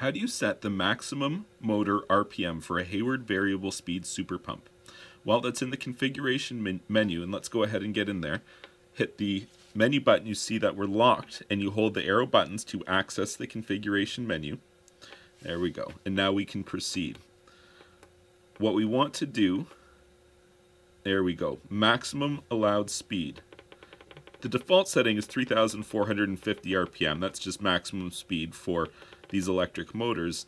How do you set the maximum motor RPM for a Hayward variable speed super pump? Well, that's in the configuration men menu, and let's go ahead and get in there. Hit the menu button, you see that we're locked, and you hold the arrow buttons to access the configuration menu. There we go. And now we can proceed. What we want to do, there we go, maximum allowed speed. The default setting is 3,450 RPM. That's just maximum speed for these electric motors.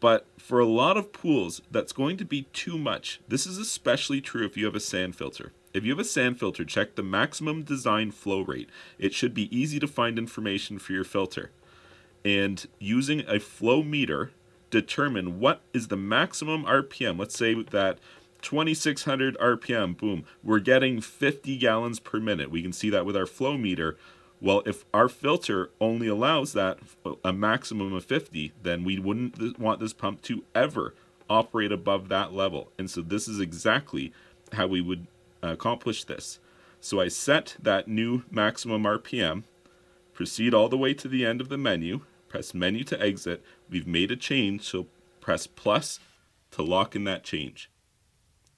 But for a lot of pools, that's going to be too much. This is especially true if you have a sand filter. If you have a sand filter, check the maximum design flow rate. It should be easy to find information for your filter. And using a flow meter, determine what is the maximum RPM. Let's say that 2600 RPM, boom, we're getting 50 gallons per minute. We can see that with our flow meter. Well, if our filter only allows that a maximum of 50, then we wouldn't want this pump to ever operate above that level. And so this is exactly how we would accomplish this. So I set that new maximum RPM, proceed all the way to the end of the menu, press menu to exit. We've made a change, so press plus to lock in that change.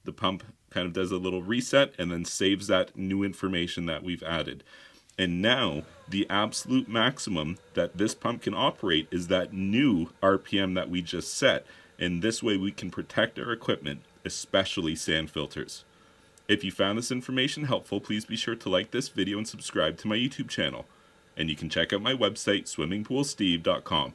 The pump kind of does a little reset and then saves that new information that we've added. And now the absolute maximum that this pump can operate is that new RPM that we just set. And this way we can protect our equipment, especially sand filters. If you found this information helpful, please be sure to like this video and subscribe to my YouTube channel. And you can check out my website, swimmingpoolsteve.com.